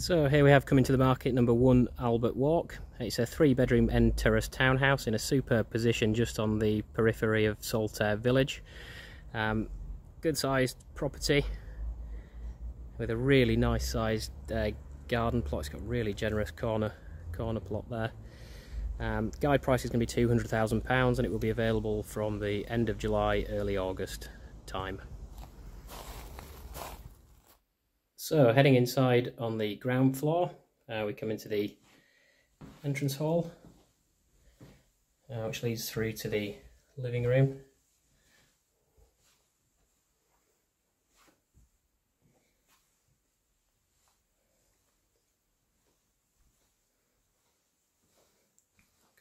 So here we have coming to the market number one Albert Walk. It's a three bedroom end terrace townhouse in a superb position just on the periphery of Saltaire village. Um, good sized property with a really nice sized uh, garden plot. It's got really generous corner corner plot there. Um, guide price is going to be £200,000 and it will be available from the end of July, early August time. So heading inside on the ground floor, uh, we come into the entrance hall, uh, which leads through to the living room.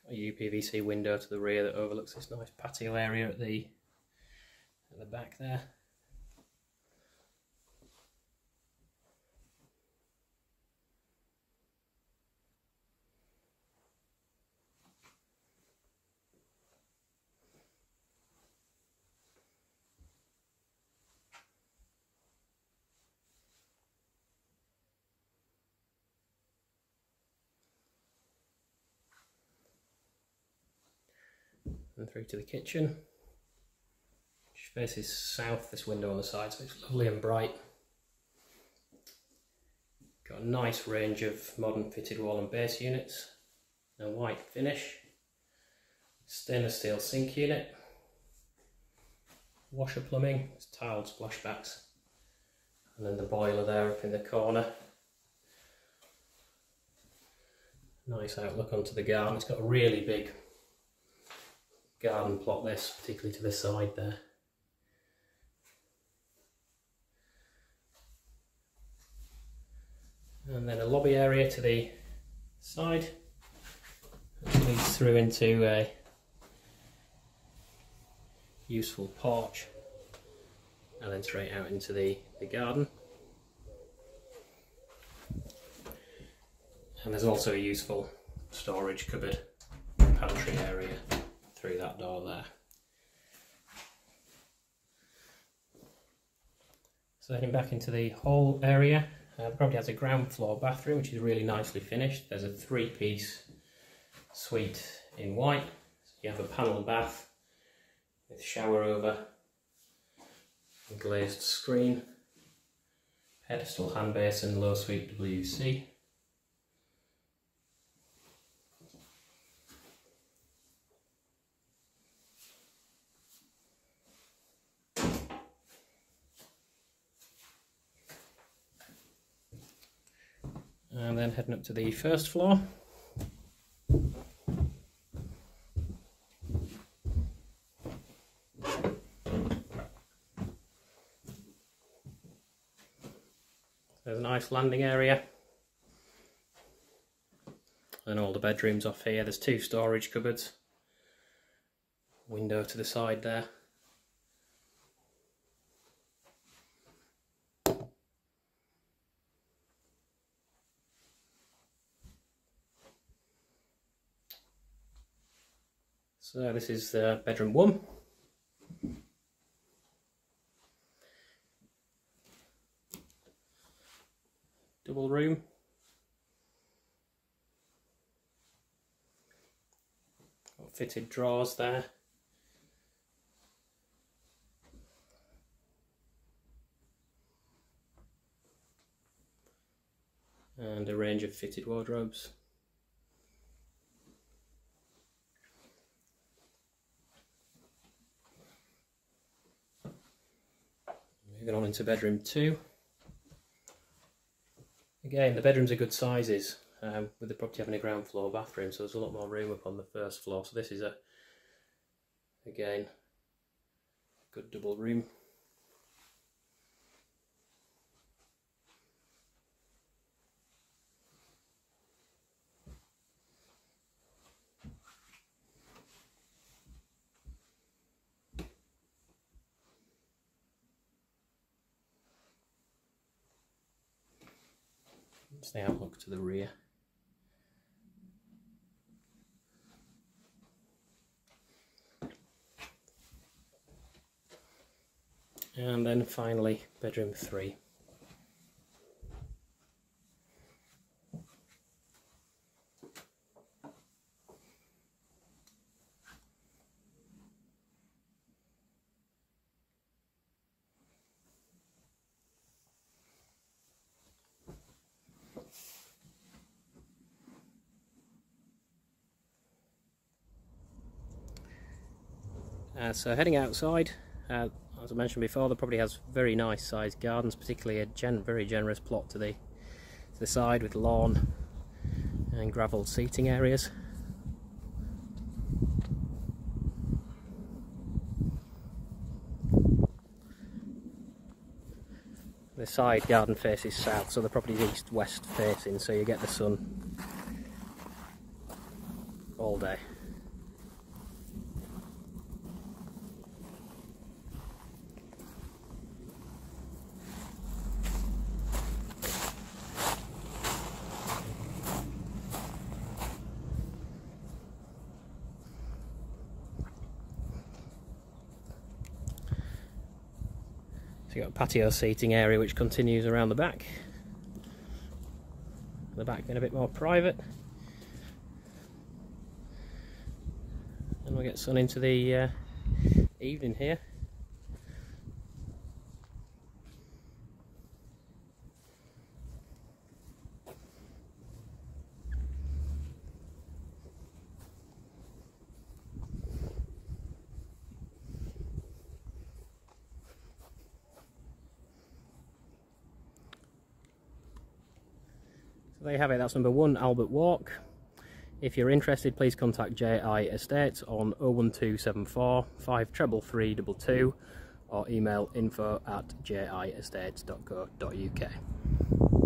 Got a UPVC window to the rear that overlooks this nice patio area at the at the back there. And through to the kitchen. Which faces south this window on the side so it's lovely and bright. Got a nice range of modern fitted wall and base units. A white finish. Stainless steel sink unit. Washer plumbing. It's tiled splashbacks and then the boiler there up in the corner. Nice outlook onto the garden. It's got a really big garden plot this, particularly to the side there. And then a lobby area to the side, which leads through into a useful porch and then straight out into the, the garden. And there's also a useful storage cupboard pantry area through that door there. So heading back into the hall area, uh, the property has a ground floor bathroom which is really nicely finished. There's a three-piece suite in white. So you have a panel bath with shower over, glazed screen, pedestal hand basin, low sweep WC. And then heading up to the first floor. There's a nice landing area. And all the bedrooms off here. There's two storage cupboards. Window to the side there. So this is uh, bedroom one. Double room. Got fitted drawers there. And a range of fitted wardrobes. Moving on into bedroom two. Again, the bedrooms are good sizes, um, with the property having a ground floor bathroom, so there's a lot more room up on the first floor. So this is a, again, good double room. That's the outlook to the rear. And then finally bedroom three. Uh, so heading outside, uh, as I mentioned before, the property has very nice sized gardens, particularly a gen very generous plot to the, to the side with lawn and gravel seating areas. The side garden faces south, so the property is east-west facing, so you get the sun all day. You've got patio seating area which continues around the back. The back being a bit more private. And we'll get sun into the uh, evening here. There you have it, that's number one, Albert Walk. If you're interested, please contact JI Estates on 01274 53322 or email info at jiestates.co.uk.